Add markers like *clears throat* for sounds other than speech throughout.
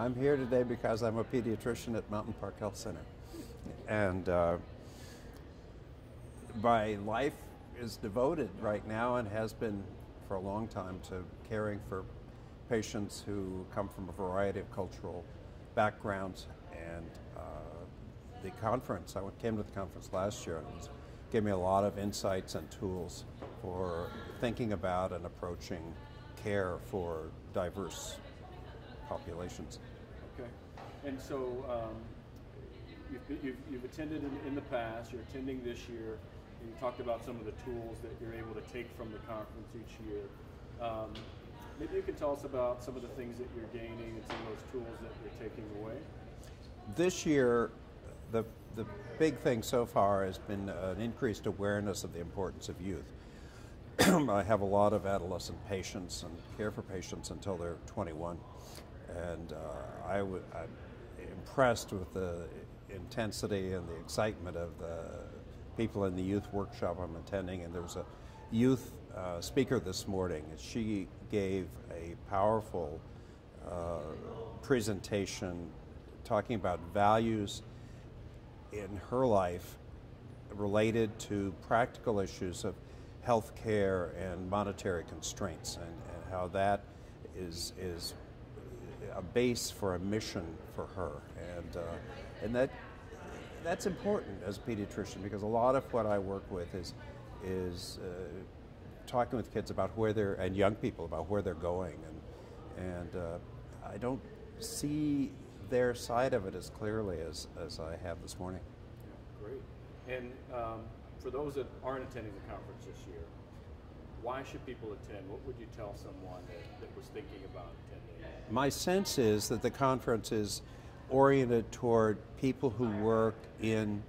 I'm here today because I'm a pediatrician at Mountain Park Health Center. And uh, my life is devoted right now and has been for a long time to caring for patients who come from a variety of cultural backgrounds. And uh, the conference, I came to the conference last year and it gave me a lot of insights and tools for thinking about and approaching care for diverse populations. Okay. And so um, you've, you've, you've, attended in, in, the past, you're attending this year, and you talked about some of the tools that you're able to take from the conference each year. Um, maybe you can tell us about some of the things that you're gaining and some of those tools that you're taking away. This year, the, the big thing so far has been an increased awareness of the importance of youth. *clears throat* I have a lot of adolescent patients and care for patients until they're 21 and uh, I w- I'm impressed with the intensity and the excitement of the people in the youth workshop I'm attending. And there was a youth uh, speaker this morning. She gave a powerful uh, presentation talking about values in her life related to practical issues of health care and monetary constraints and, and how that is, is a base for a mission for her, and uh, and that that's important as a pediatrician because a lot of what I work with is is uh, talking with kids about where they're and young people about where they're going, and and uh, I don't see their side of it as clearly as as I have this morning. Yeah, great. And um, for those that aren't attending the conference this year, why should people attend? What would you tell someone that, that was thinking about attending? My sense is that the conference is oriented toward people who work in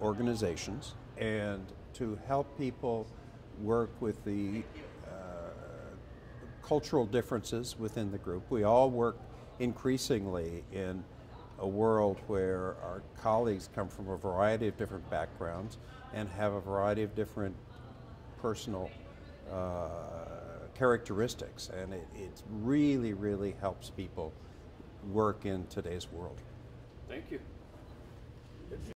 organizations and to help people work with the uh, cultural differences within the group. We all work increasingly in a world where our colleagues come from a variety of different backgrounds and have a variety of different personal Uh, characteristics, and it, it really, really helps people work in today's world. Thank you.